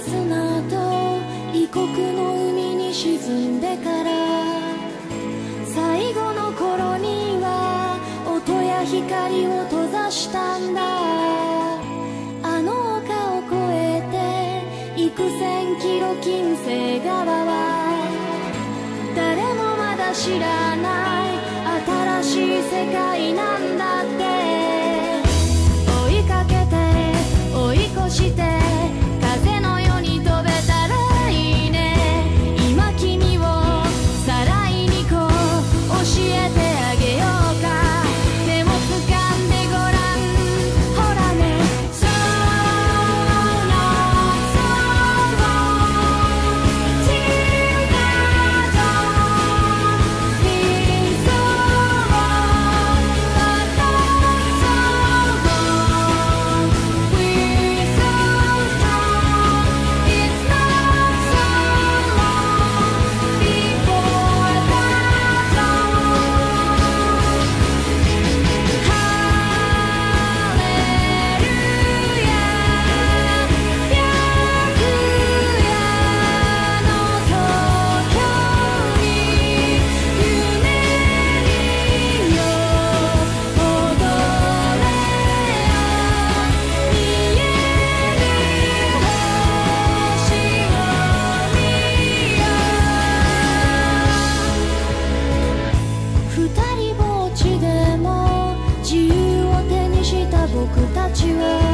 砂と異国の海に沈んでから最後の頃には音や光を閉ざしたんだ。あの丘を越えて幾千キロ金星川は誰もまだ知らない新しい世界なんだって。about you.